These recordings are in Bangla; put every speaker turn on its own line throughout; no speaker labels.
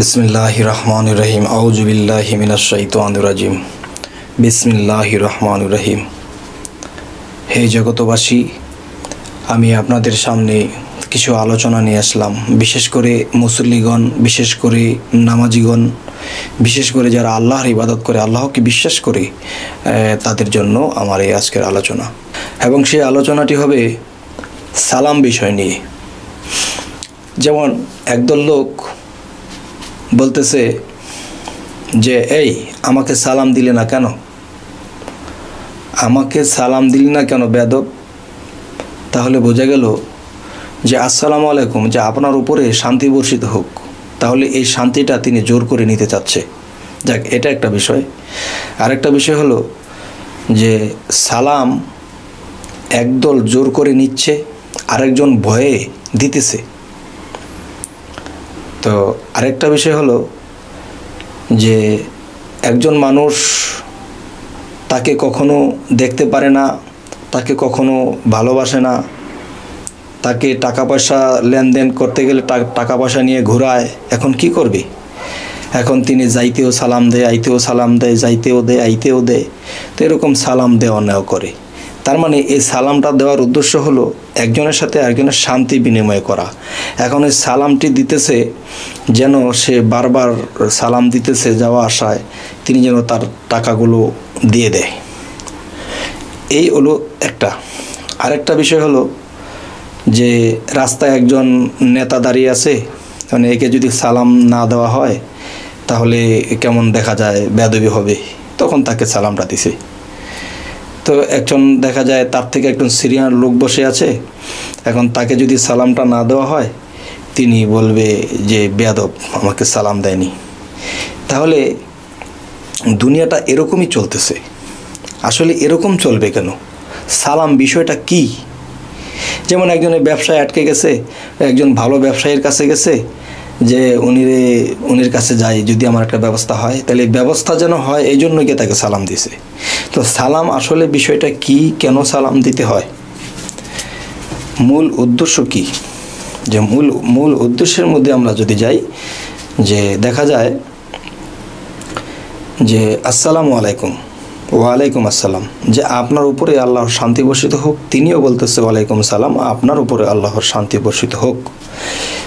বিসমিল্লাহ রহমান রহিম আউজুবিল্লাহ মিনাশাইতানুরাজিম বিসমিল্লাহ রহমান রহিম হে জগতবাসী আমি আপনাদের সামনে কিছু আলোচনা নিয়ে আসলাম। বিশেষ করে মুসল্লিগণ, বিশেষ করে নামাজিগণ, বিশেষ করে যারা আল্লাহর ইবাদত করে, আল্লাহকে বিশ্বাস করে তাদের জন্য আমার এই আজকের আলোচনা। এবং সেই আলোচনাটি হবে সালাম বিষয় নিয়ে। যেমন একদল লোক বলতেছে যে, এই, আমাকে সালাম দিলে না কেন? আমাকে সালাম দিলি না কেন বেদব তাহলে বোঝা গেল যে, আসসালামু আলাইকুম, যে আপনার উপরে শান্তি বর্ষিত হোক, তাহলে এই শান্তিটা তিনি জোর করে নিতে চাচ্ছে। যাক, এটা একটা বিষয়। আরেকটা বিষয় হলো যে, সালাম একদল জোর করে নিচ্ছে, আরেকজন ভয়ে দিতেছে। তো আরেকটা বিষয় হলো যে একজন মানুষ তাকে কখনো দেখতে পারে না, তাকে কখনো ভালোবাসে না, তাকে টাকা পয়সা লেনদেন করতে গেলে টাকা পয়সা নিয়ে ঘোরায়, এখন কি করবে? এখন তিনি যাইতেও সালাম দেয়, আইতেও সালাম দেয়, যাইতেও দেয়, আইতেও দেয়, তো এরকম সালাম দেওয়া নেওয়া করে। তার মানে এই সালামটা দেওয়ার উদ্দেশ্য হলো একজনের সাথে একজনের শান্তি বিনিময় করা। এখন এই সালামটি দিতেছে যেন সে বারবার সালাম দিতেছে যাওয়া আসায়, তিনি যেন তার টাকাগুলো দিয়ে দেয়। এই হলো একটা। আরেকটা বিষয় হলো যে রাস্তায় একজন নেতা দাঁড়িয়ে আছে মানে একে যদি সালাম না দেওয়া হয়, তাহলে কেমন দেখা যায়, বেদবি হবে। তখন তাকে সালামটা দিছে। তো একজন দেখা যায় তার থেকে একজন সিরিয়ান লোক বসে আছে। এখন তাকে যদি সালামটা না দেওয়া হয়, তিনি বলবে যে, বেয়াদব, আমাকে সালাম দেয়নি। তাহলে দুনিয়াটা এরকমই চলতেছে। আসলে এরকম চলবে কেন? সালাম বিষয়টা কি? যেমন একজনের ব্যবসায় আটকে গেছে, একজন ভালো ব্যবসায়ীর কাছে গেছে যে উনি উনির কাছে যাই, যদি আমার একটা ব্যবস্থা হয়, তাহলে ব্যবস্থা যেন হয়, এই জন্য গিয়ে তাকে সালাম দিছে তো সালাম আসলে বিষয়টা কি, কেন সালাম দিতে হয়? মূল উদ্দেশ্য কি? যে মূল মূল উদ্দেশ্যের মধ্যে আমরা যদি যাই, যে দেখা যায় যে আসসালামু আলাইকুম। ওয়ালাইকুম আসসালাম। যে আপনার উপরে আল্লাহর শান্তি বর্ষিত হোক, তিনিও বলতেছে ওয়ালাইকুম সালাম আপনার উপরে আল্লাহর শান্তি বর্ষিত হোক।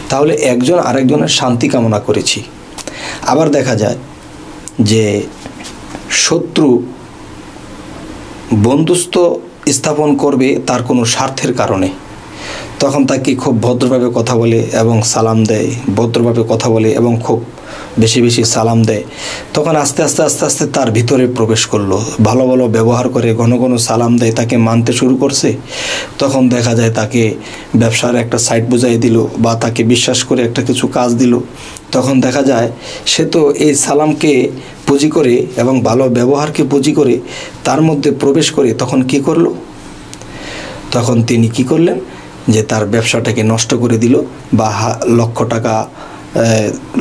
তাহলে একজন আরেকজনের শান্তি কামনা করেছি। আবার দেখা যায় যে শত্রু বন্ধুত্ব স্থাপন করবে তার কোনো স্বার্থের কারণে। তখন তাকে খুব ভদ্রভাবে কথা বলে এবং সালাম দেয়, ভদ্রভাবে কথা বলে এবং খুব বেশি বেশি সালাম দেয়। তখন আস্তে আস্তে আস্তে আস্তে তার ভিতরে প্রবেশ করল। ভালো ভালো ব্যবহার করে ঘন ঘন সালাম দেয়, তাকে মানতে শুরু করছে। তখন দেখা যায় তাকে ব্যবসার একটা সাইট বুঝাই দিল বা তাকে বিশ্বাস করে একটা কিছু কাজ দিল। তখন দেখা যায় সে তো এই সালামকে পুঁজি করে এবং ভালো ব্যবহারকে পুঁজি করে তার মধ্যে প্রবেশ করে তখন কি করল? তখন তিনি কি করলেন? যে তার ব্যবসাটাকে নষ্ট করে দিল বা লক্ষ টাকা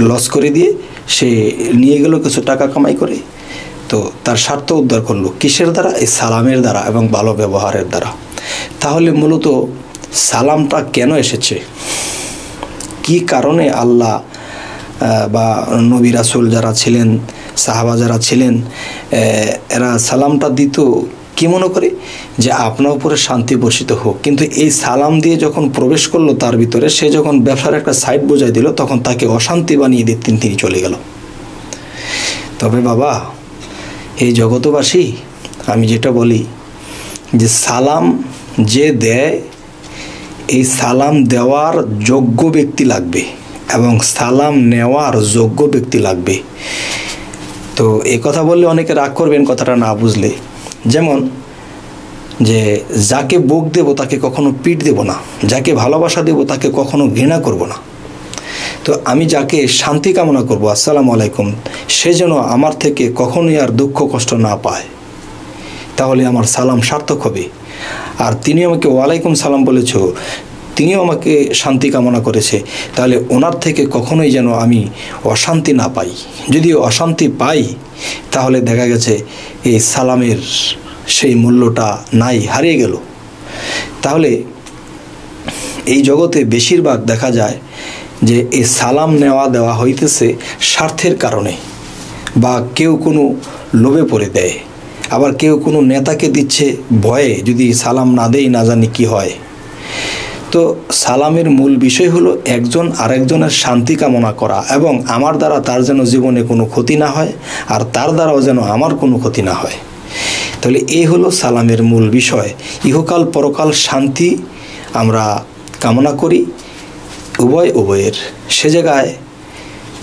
লস করে দিয়ে সে নিয়ে গেল কিছু টাকা কামাই করে। তো তার স্বার্থ উদ্ধার করল। কিসের দ্বারা? এই সালামের দ্বারা এবং ভালো ব্যবহারের দ্বারা। তাহলে মূলত সালামটা কেন এসেছে? কি কারণে আল্লাহ বা নবী রাসুল যারা ছিলেন, সাহাবা যারা ছিলেন এরা সালামটা দিত কি মনে করে? যে আপনার উপরে শান্তি বর্ষিত হোক। কিন্তু এই সালাম দিয়ে যখন প্রবেশ করল তার ভিতরে, সে যখন ব্যবসার একটা সাইড বোঝাই দিল, তখন তাকে অশান্তি বানিয়ে দিতেন তিনি চলে গেল। তবে বাবা, এই জগতবাসী আমি যেটা বলি যে সালাম যে দেয়, এই সালাম দেওয়ার যোগ্য ব্যক্তি লাগবে এবং সালাম নেওয়ার যোগ্য ব্যক্তি লাগবে। তো এই কথা বললে অনেকে রাগ করবেন কথাটা না বুঝলে। যেমন যে যাকে বোক দেব তাকে কখনো পিঠ দেব না, যাকে ভালোবাসা দেব তাকে কখনো ঘৃণা করব না। তো আমি যাকে শান্তি কামনা করব, আসসালামু আলাইকুম, সে যেন আমার থেকে কখনোই আর দুঃখ কষ্ট না পায়, তাহলে আমার সালাম সার্থক হবে। আর তিনি আমাকে ওয়ালাইকুম সালাম বলেছ তিনিও আমাকে শান্তি কামনা করেছে। তাহলে ওনার থেকে কখনোই যেন আমি অশান্তি না পাই। যদি অশান্তি পাই, তাহলে দেখা গেছে এই সালামের সেই মূল্যটা নাই, হারিয়ে গেল। তাহলে এই জগতে বেশিরভাগ দেখা যায় যে এই সালাম নেওয়া দেওয়া হইতেছে স্বার্থের কারণে। বা কেউ কোনো লোভে পড়ে দেয়। আবার কেউ কোনো নেতাকে দিচ্ছে ভয়ে যদি সালাম না দেই, না জানি কি হয়। তো সালামের মূল বিষয় হলো একজন আরেকজনের শান্তি কামনা করা এবং আমার দ্বারা তার যেন জীবনে কোনো ক্ষতি না হয় আর তার দ্বারাও যেন আমার কোনো ক্ষতি না হয়। তাহলে এই হলো সালামের মূল বিষয়। ইহকাল পরকাল শান্তি আমরা কামনা করি। উভয় উভয়ের। সে জায়গায়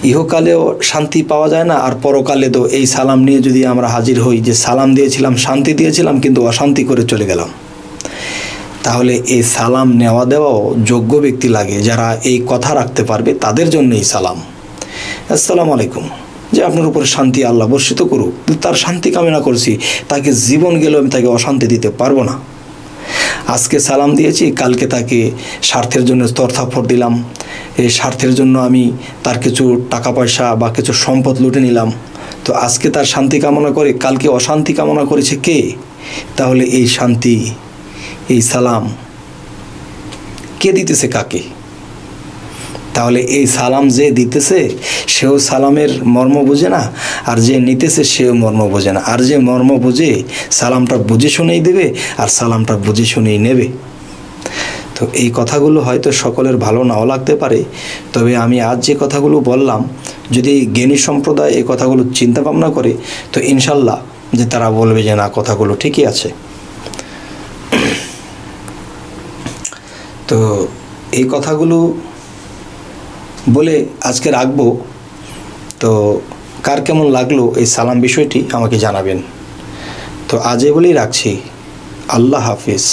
ইহকালেও শান্তি পাওয়া যায় না আর পরকালে তো এই সালাম নিয়ে যদি আমরা হাজির হই যে সালাম দিয়েছিলাম, শান্তি দিয়েছিলাম কিন্তু অশান্তি করে চলে গেলাম। তাহলে এই সালাম নেওয়া দেওয়াও যোগ্য ব্যক্তি লাগে যারা এই কথা রাখতে পারবে তাদের জন্য এই সালাম। আসসালামু আলাইকুম। যে আপনার উপর শান্তি আল্লাহ বর্ষিত করুক তার শান্তি কামনা করছি, তাকে জীবন গেলেও আমি তাকে অশান্তি দিতে পারব না। আজকে সালাম দিয়েছি, কালকে তাকে স্বার্থের জন্য স্তরথাপড় দিলাম। এই স্বার্থের জন্য আমি তার কিছু টাকা পয়সা বা কিছু সম্পদ লুটে নিলাম। তো আজকে তার শান্তি কামনা করে, কালকে অশান্তি কামনা করেছে কে? তাহলে এই শান্তি এই সালাম। কে দিতেছে কাকে? তাহলে এই সালাম যে দিতেছে, সেও সালামের মর্ম বোঝে না, আর যে নিতেছে সেও মর্ম বোঝে না। আর যে মর্ম বোঝে, সালামটা বুঝে শুনেই দেবে, আর সালামটা বুঝে শুনেই নেবে। তো এই কথাগুলো হয়তো সকলের ভালো নাও লাগতে পারে, তবে আমি আজ যে কথাগুলো বললাম, যদি জ্ঞানী সম্প্রদায় এই কথাগুলো চিন্তা ভাবনা করে, তো ইনশাল্লাহ যে তারা বলবে যে না, কথাগুলো ঠিকই আছে। তো এই কথাগুলো বলে আজকে রাখব। তো কার কেমন লাগল এই সালাম বিষয়টি আমাকে জানাবেন। তো আজ বলেই রাখছি। আল্লাহ হাফিজ।